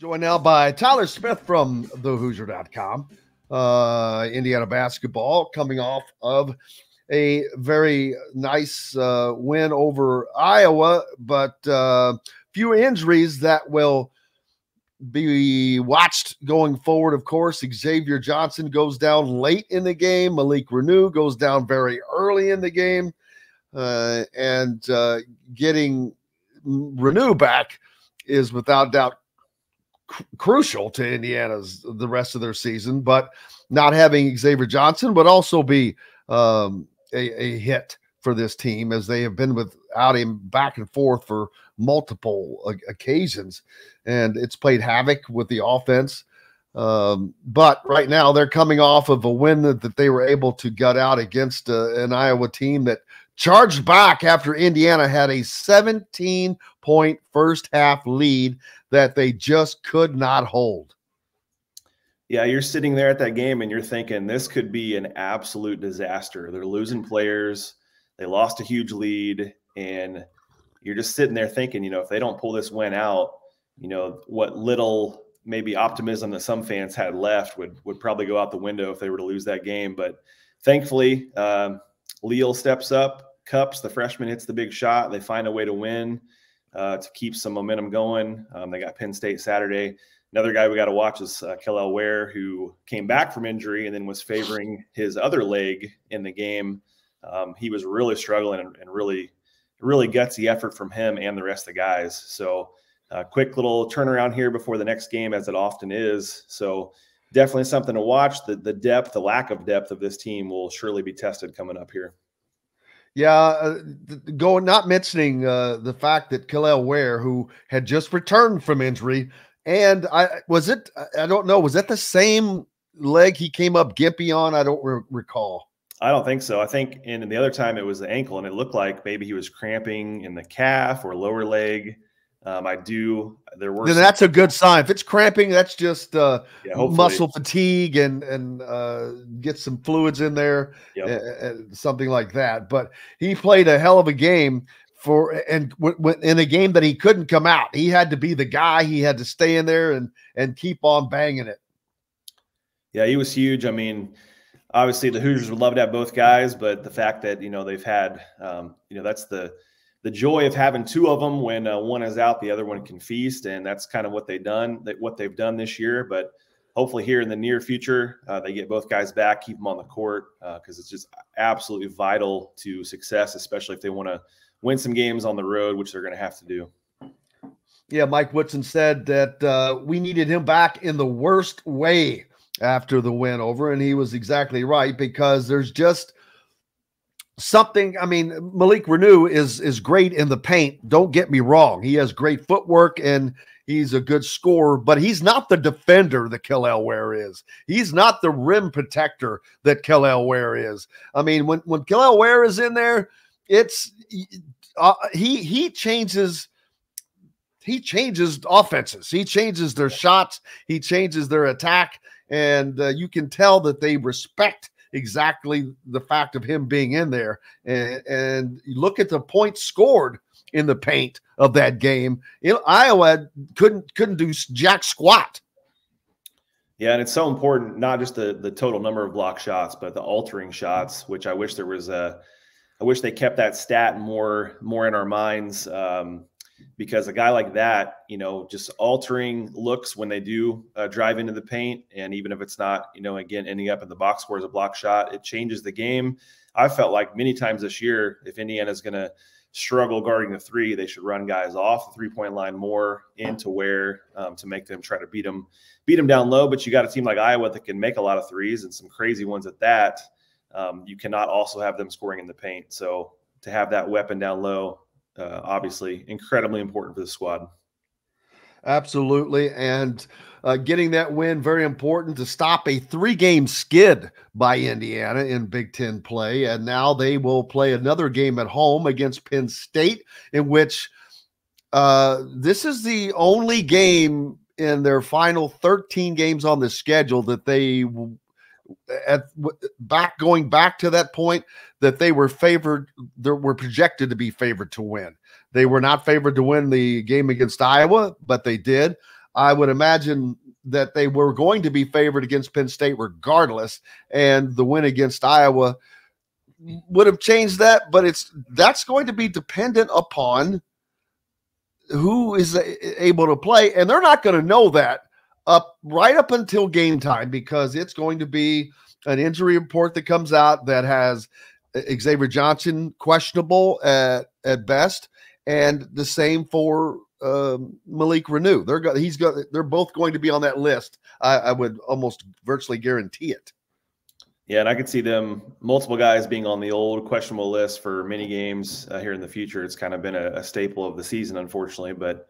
Joined now by Tyler Smith from thehoosier.com. Uh, Indiana basketball coming off of a very nice uh, win over Iowa, but uh, few injuries that will be watched going forward. Of course, Xavier Johnson goes down late in the game. Malik Reneau goes down very early in the game, uh, and uh, getting Reneau back is without doubt crucial to Indiana's the rest of their season. But not having Xavier Johnson would also be um, a, a, hit for this team as they have been without him back and forth for multiple occasions, and it's played havoc with the offense. Um, but right now they're coming off of a win that, that they were able to gut out against uh, an Iowa team that charged back after Indiana had a 17 point first half lead that they just could not hold. Yeah, you're sitting there at that game and you're thinking this could be an absolute disaster. They're losing players, they lost a huge lead, and you're just sitting there thinking, you know, if they don't pull this win out, you know, what little maybe optimism that some fans had left would would probably go out the window if they were to lose that game. But thankfully, um, Leal steps up, cups the freshman hits the big shot. They find a way to win uh, to keep some momentum going. Um, they got Penn State Saturday. Another guy we got to watch is uh, Kel'el Ware, who came back from injury and then was favoring his other leg in the game. Um, he was really struggling and, and, really, really gutsy effort from him and the rest of the guys. So, uh, quick little turnaround here before the next game, as it often is. So, definitely something to watch. The the depth, the lack of depth of this team will surely be tested coming up here. Yeah, uh, going not mentioning uh, the fact that Kel'el Ware, who had just returned from injury, and I was it. I don't know. Was that the same leg he came up gimpy on? I don't re- recall. I don't think so. I think in the other time it was the ankle, and it looked like maybe he was cramping in the calf or lower leg. Um, I do. There were. Then that's a good sign. If it's cramping, that's just uh, yeah, muscle fatigue and and uh, get some fluids in there, yep. uh, something like that. But he played a hell of a game for, and w- w- in a game that he couldn't come out. He had to be the guy. He had to stay in there and and keep on banging it. Yeah, he was huge. I mean, obviously the Hoosiers would love to have both guys, but the fact that you know they've had, um, you know, that's the the joy of having two of them when uh, one is out, the other one can feast, and that's kind of what they've done. That what they've done this year, but hopefully here in the near future, uh, they get both guys back, keep them on the court because uh, it's just absolutely vital to success, especially if they want to win some games on the road, which they're going to have to do. Yeah, Mike Woodson said that uh, we needed him back in the worst way after the win over, and he was exactly right because there's just something. I mean, Malik Reneau is is great in the paint. Don't get me wrong; he has great footwork and he's a good scorer, but he's not the defender that Kel'el Ware is. He's not the rim protector that Kel'el Ware is. I mean, when when Kel'el Ware is in there, it's uh, he he changes. He changes offenses. He changes their shots. He changes their attack, and uh, you can tell that they respect exactly the fact of him being in there. And, and look at the points scored in the paint of that game. You know, Iowa couldn't couldn't do jack squat. Yeah, and it's so important not just the the total number of block shots, but the altering shots, which I wish there was a. I wish they kept that stat more more in our minds. Um, because a guy like that, you know, just altering looks when they do uh, drive into the paint, and even if it's not, you know, again ending up in the box score as a block shot, it changes the game. I felt like many times this year, if Indiana's going to struggle guarding the three, they should run guys off the three point line more into where um, to make them try to beat them, beat them down low. But you got a team like Iowa that can make a lot of threes and some crazy ones at that. Um, you cannot also have them scoring in the paint. So to have that weapon down low uh, obviously incredibly important for the squad. Absolutely. And uh, getting that win, very important to stop a three game skid by Indiana in Big Ten play. And now they will play another game at home against Penn State, in which uh, this is the only game in their final 13 games on the schedule that they at back going back to that point that they were favored they were projected to be favored to win they were not favored to win the game against iowa but they did I would imagine that they were going to be favored against Penn State regardless, and the win against Iowa would have changed that. But it's that's going to be dependent upon who is able to play, and they're not going to know that up right up until game time because it's going to be an injury report that comes out that has Xavier Johnson questionable at at best, and the same for um, Malik Reneau. They're go- he's got they're both going to be on that list. I, I, would almost virtually guarantee it. Yeah, and I could see them multiple guys being on the old questionable list for many games uh, here in the future. It's kind of been a, a staple of the season, unfortunately. But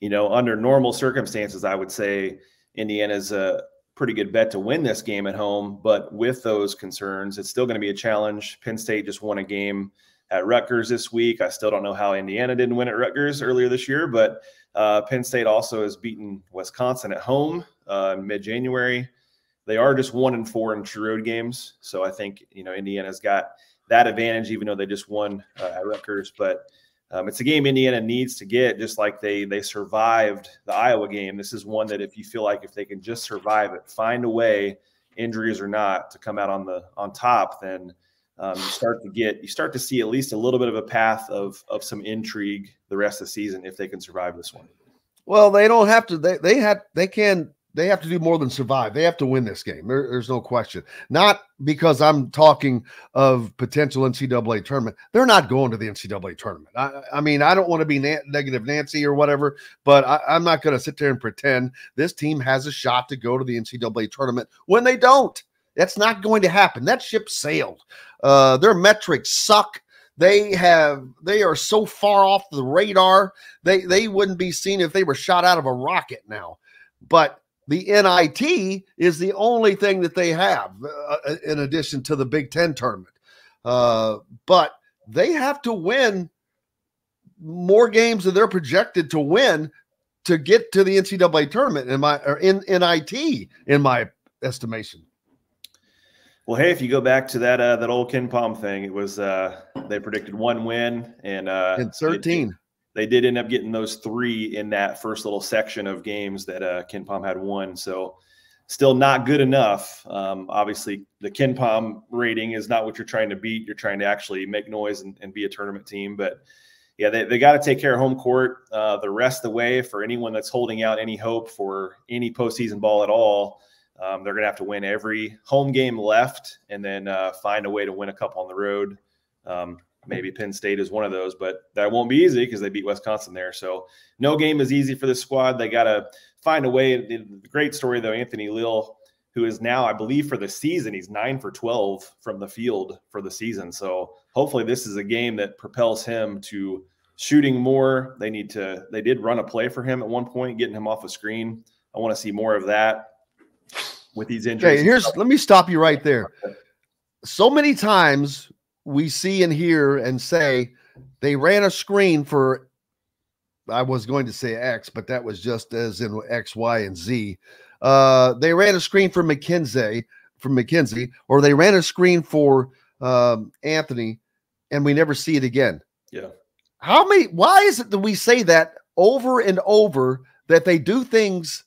you know, under normal circumstances, I would say Indiana's a pretty good bet to win this game at home. But with those concerns, it's still going to be a challenge. Penn State just won a game at Rutgers this week. I still don't know how Indiana didn't win at Rutgers earlier this year, but uh, Penn State also has beaten Wisconsin at home uh, mid January. They are just one and four in true road games, so I think you know Indiana's got that advantage, even though they just won uh, at Rutgers. But um, it's a game Indiana needs to get, just like they they survived the Iowa game. This is one that if you feel like if they can just survive it, find a way, injuries or not, to come out on the on top, then um, you start to get you start to see at least a little bit of a path of of some intrigue the rest of the season if they can survive this one. Well, they don't have to. They they had they can they have to do more than survive. They have to win this game. There, there's no question. Not because I'm talking of potential NCAA tournament. They're not going to the NCAA tournament. I, I mean, I don't want to be na- negative Nancy or whatever, but I, I'm not going to sit there and pretend this team has a shot to go to the NCAA tournament when they don't. That's not going to happen. That ship sailed. Uh, their metrics suck. They have they are so far off the radar. They they wouldn't be seen if they were shot out of a rocket now. But the NIT is the only thing that they have uh, uh, in addition to the Big Ten tournament. Uh, but they have to win more games than they're projected to win to get to the NCAA tournament in my or in NIT in my estimation. Well, hey, if you go back to that uh, that old KenPom thing, it was uh, they predicted one win and uh, and thirteen they did end up getting those three in that first little section of games that uh, KenPom had won. So still not good enough. Um, obviously, the KenPom rating is not what you're trying to beat. You're trying to actually make noise and, and be a tournament team. But yeah, they, they got to take care of home court uh, the rest of the way for anyone that's holding out any hope for any postseason ball at all. Um, they're going to have to win every home game left and then uh, find a way to win a couple on the road. Um, Maybe Penn State is one of those, but that won't be easy because they beat Wisconsin there. So no game is easy for the squad. They got to find a way. The great story though, Anthony Leal, who is now, I believe, for the season, he's nine for twelve from the field for the season. So hopefully, this is a game that propels him to shooting more. They need to. They did run a play for him at one point, getting him off a screen. I want to see more of that with these injuries. Okay, here's let me stop you right there. So many times we see and hear and say they ran a screen for I was going to say X, but that was just as in X, Y, and Z. Uh, they ran a screen for Mackenzie, for Mackenzie, or they ran a screen for um, Anthony, and we never see it again. Yeah. How many? Why is it that we say that over and over that they do things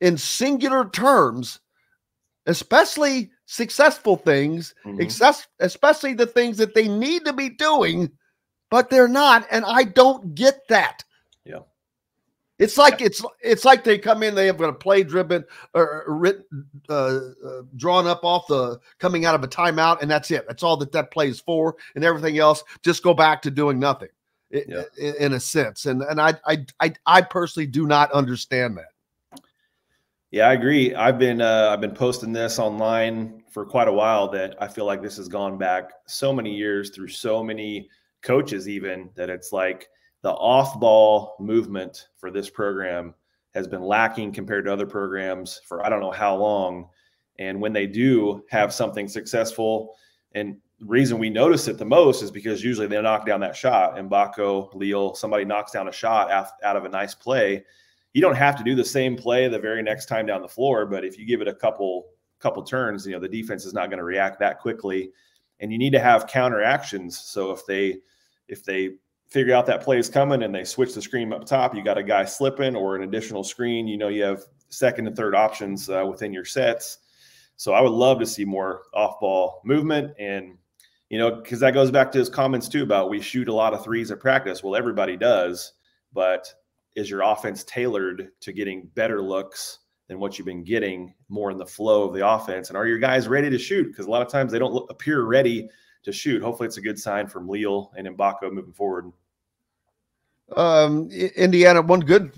in singular terms, especially successful things, mm-hmm. especially the things that they need to be doing, but they're not. And I don't get that. Yeah. It's like it's it's like they come in, they have got a play driven or written, uh, uh, drawn up off the coming out of a timeout, and that's it. That's all that that play is for, and everything else just go back to doing nothing, yeah. in, in a sense. And and I, I I I personally do not understand that. Yeah, I agree. I've been uh, I've been posting this online for quite a while that I feel like this has gone back so many years through so many coaches, even that it's like the off-ball movement for this program has been lacking compared to other programs for I don't know how long. And when they do have something successful, and the reason we notice it the most is because usually they knock down that shot. And Mgbako, Leal, somebody knocks down a shot out of a nice play you don't have to do the same play the very next time down the floor, but if you give it a couple couple turns, you know the defense is not going to react that quickly, and you need to have counter actions. So if they if they figure out that play is coming and they switch the screen up top, you got a guy slipping or an additional screen. You know, you have second and third options uh, within your sets. So I would love to see more off ball movement and you know, because that goes back to his comments too about we shoot a lot of threes at practice. Well, everybody does, but is your offense tailored to getting better looks than what you've been getting more in the flow of the offense? And are your guys ready to shoot? Because a lot of times they don't appear ready to shoot. Hopefully, it's a good sign from Leal and Mgbako moving forward. Um, Indiana, one good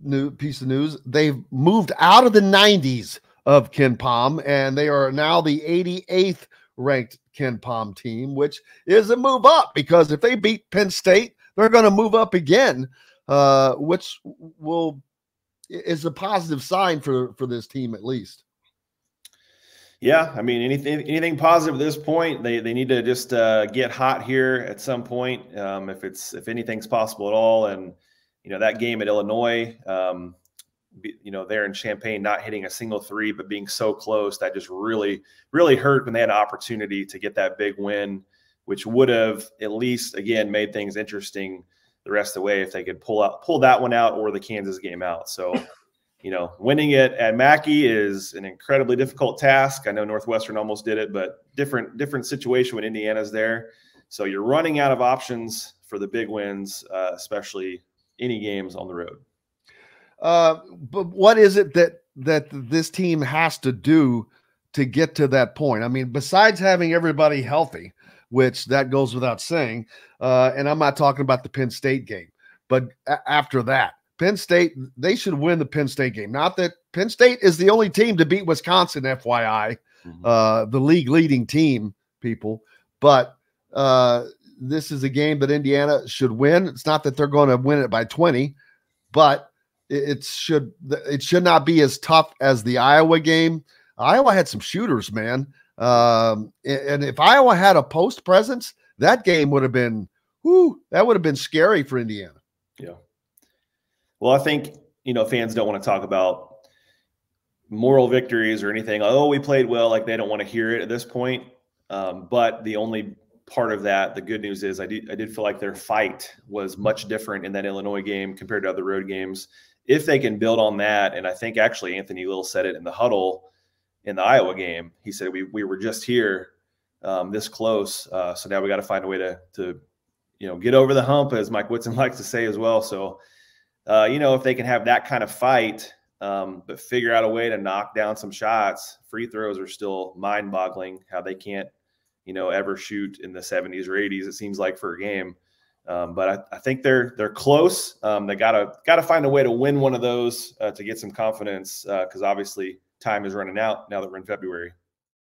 new piece of news: they've moved out of the 90s of KenPom, and they are now the 88th ranked KenPom team, which is a move up because if they beat Penn State, they're going to move up again, uh, which will is a positive sign for for this team at least. Yeah, I mean anything anything positive at this point. They they need to just uh, get hot here at some point, um, if it's if anything's possible at all. And you know that game at Illinois, um, you know, there in Champaign, not hitting a single three, but being so close, that just really, really hurt when they had an opportunity to get that big win, which would have at least again made things interesting the rest of the way if they could pull out pull that one out or the Kansas game out. So, you know, winning it at Mackey is an incredibly difficult task. I know Northwestern almost did it, but different different situation when Indiana's there. So you're running out of options for the big wins, uh, especially any games on the road. Uh, but what is it that that this team has to do to get to that point? I mean, besides having everybody healthy, which that goes without saying, uh, and I'm not talking about the Penn State game, but a- after that, Penn State they should win the Penn State game. Not that Penn State is the only team to beat Wisconsin, FYI, mm-hmm. uh, the league leading team, people, but. Uh, this is a game that Indiana should win. It's not that they're going to win it by 20, but it should it should not be as tough as the Iowa game. Iowa had some shooters, man. Um, and if Iowa had a post presence, that game would have been, whoo, that would have been scary for Indiana. Yeah. Well, I think you know fans don't want to talk about moral victories or anything. Oh, we played well. Like they don't want to hear it at this point. Um, but the only part of that, the good news is I did I did feel like their fight was much different in that Illinois game compared to other road games if they can build on that, and I think actually Anthony Leal said it in the huddle in the Iowa game. He said we we were just here um, this close, uh, so now we got to find a way to to you know get over the hump, as Mike Woodson likes to say as well. So uh, you know if they can have that kind of fight, um, but figure out a way to knock down some shots. Free throws are still mind-boggling how they can't you know ever shoot in the 70s or 80s. It seems like for a game. Um, but I, I, think they're they're close. Um, they gotta gotta find a way to win one of those uh, to get some confidence because uh, obviously time is running out now that we're in February.